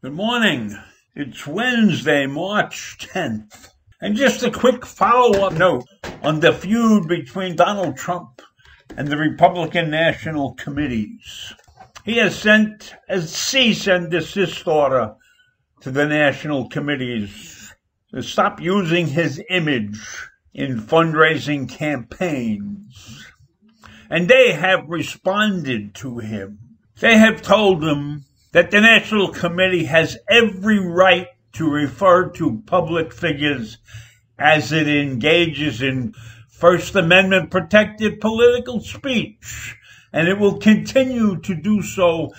Good morning. It's Wednesday, March 10th. And just a quick follow up note on the feud between Donald Trump and the Republican National Committees. He has sent a cease and desist order to the National Committees to stop using his image in fundraising campaigns. And they have responded to him. They have told him that the National Committee has every right to refer to public figures as it engages in First Amendment protected political speech, and it will continue to do so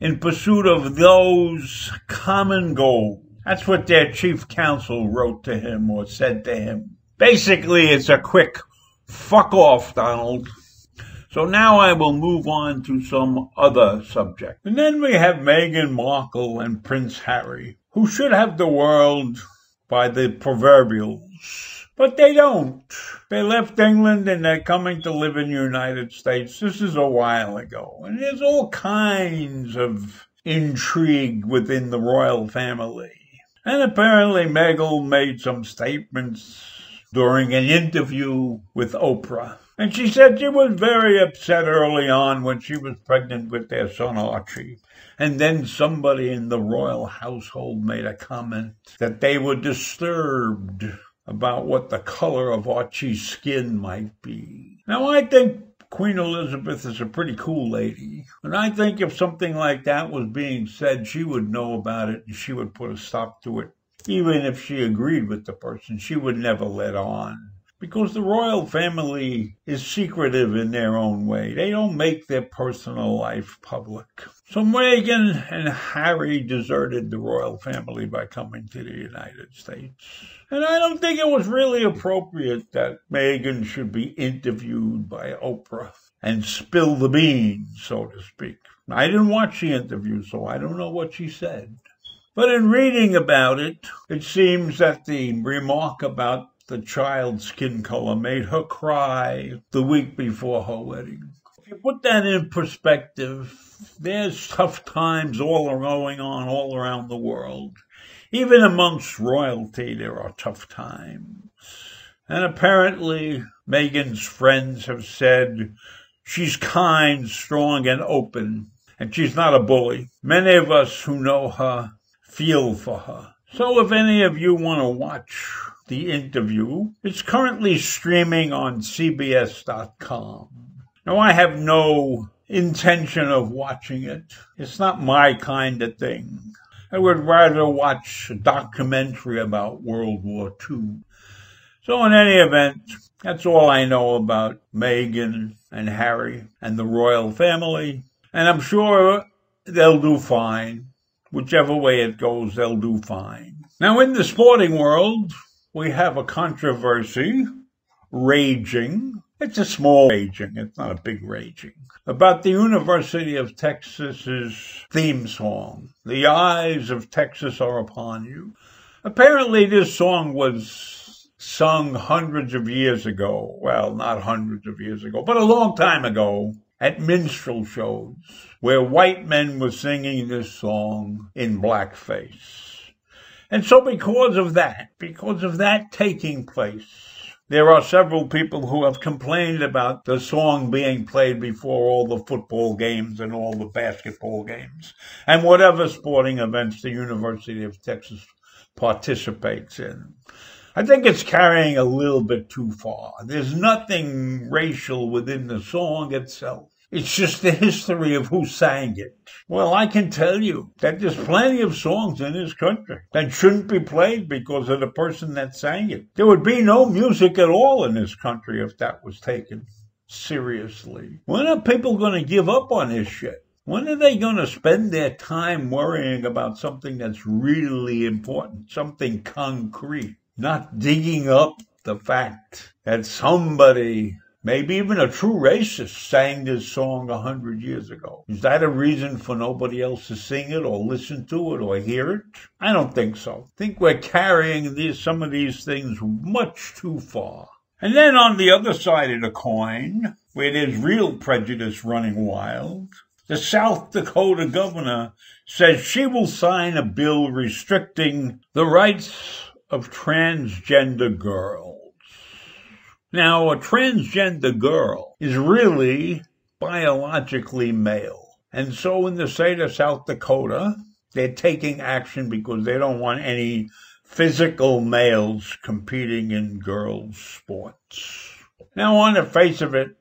in pursuit of those common goals. That's what their chief counsel wrote to him or said to him. Basically, it's a quick fuck off, Donald. So now I will move on to some other subject. And then we have Meghan Markle and Prince Harry, who should have the world by the proverbials. But they don't. They left England and they're coming to live in the United States. This is a while ago. And there's all kinds of intrigue within the royal family. And apparently Meghan made some statements during an interview with Oprah. And she said she was very upset early on when she was pregnant with their son Archie. And then somebody in the royal household made a comment that they were disturbed about what the color of Archie's skin might be. Now, I think Queen Elizabeth is a pretty cool lady. And I think if something like that was being said, she would know about it and she would put a stop to it. Even if she agreed with the person, she would never let on because the royal family is secretive in their own way. They don't make their personal life public. So Meghan and Harry deserted the royal family by coming to the United States. And I don't think it was really appropriate that Meghan should be interviewed by Oprah and spill the beans, so to speak. I didn't watch the interview, so I don't know what she said. But in reading about it, it seems that the remark about the child's skin color made her cry the week before her wedding. If you put that in perspective, there's tough times all are going on all around the world. Even amongst royalty, there are tough times. And apparently, Meghan's friends have said she's kind, strong, and open, and she's not a bully. Many of us who know her feel for her. So if any of you want to watch the interview. It's currently streaming on CBS.com. Now, I have no intention of watching it. It's not my kind of thing. I would rather watch a documentary about World War II. So, in any event, that's all I know about Meghan and Harry and the royal family. And I'm sure they'll do fine. Whichever way it goes, they'll do fine. Now, in the sporting world, we have a controversy raging. It's a small raging, it's not a big raging. About the University of Texas's theme song, The Eyes of Texas Are Upon You. Apparently, this song was sung hundreds of years ago. Well, not hundreds of years ago, but a long time ago at minstrel shows where white men were singing this song in blackface. And so because of that, because of that taking place, there are several people who have complained about the song being played before all the football games and all the basketball games and whatever sporting events the University of Texas participates in. I think it's carrying a little bit too far. There's nothing racial within the song itself. It's just the history of who sang it. Well, I can tell you that there's plenty of songs in this country that shouldn't be played because of the person that sang it. There would be no music at all in this country if that was taken seriously. When are people going to give up on this shit? When are they going to spend their time worrying about something that's really important, something concrete, not digging up the fact that somebody maybe even a true racist sang this song a hundred years ago. Is that a reason for nobody else to sing it or listen to it or hear it? I don't think so. I think we're carrying these, some of these things much too far. And then on the other side of the coin, where there's real prejudice running wild, the South Dakota governor says she will sign a bill restricting the rights of transgender girls. Now, a transgender girl is really biologically male. And so in the state of South Dakota, they're taking action because they don't want any physical males competing in girls' sports. Now, on the face of it,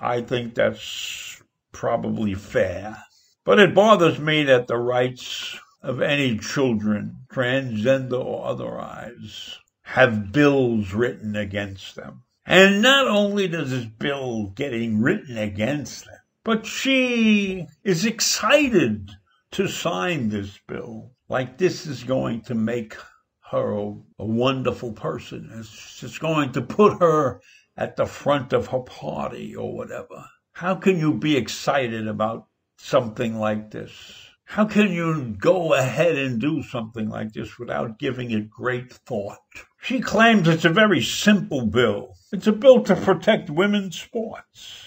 I think that's probably fair. But it bothers me that the rights of any children, transgender or otherwise, have bills written against them. And not only does this bill getting written against them, but she is excited to sign this bill. Like this is going to make her a, a wonderful person. It's just going to put her at the front of her party or whatever. How can you be excited about something like this? How can you go ahead and do something like this without giving it great thought? She claims it's a very simple bill. It's a bill to protect women's sports.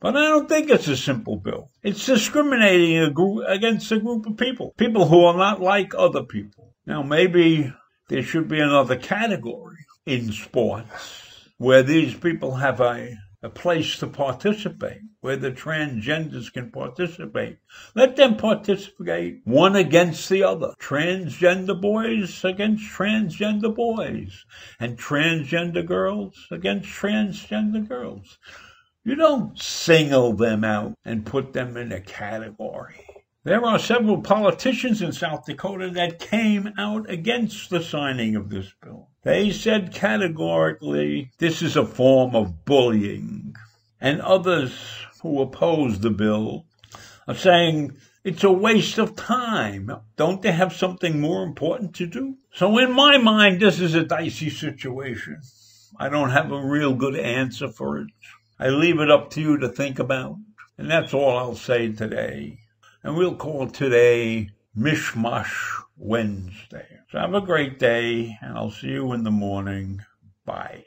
But I don't think it's a simple bill. It's discriminating against a group of people, people who are not like other people. Now, maybe there should be another category in sports where these people have a a place to participate, where the transgenders can participate. Let them participate one against the other. Transgender boys against transgender boys, and transgender girls against transgender girls. You don't single them out and put them in a category. There are several politicians in South Dakota that came out against the signing of this bill. They said categorically this is a form of bullying. And others who oppose the bill are saying it's a waste of time. Don't they have something more important to do? So in my mind, this is a dicey situation. I don't have a real good answer for it. I leave it up to you to think about. And that's all I'll say today and we'll call today Mishmash Wednesday. So have a great day, and I'll see you in the morning. Bye.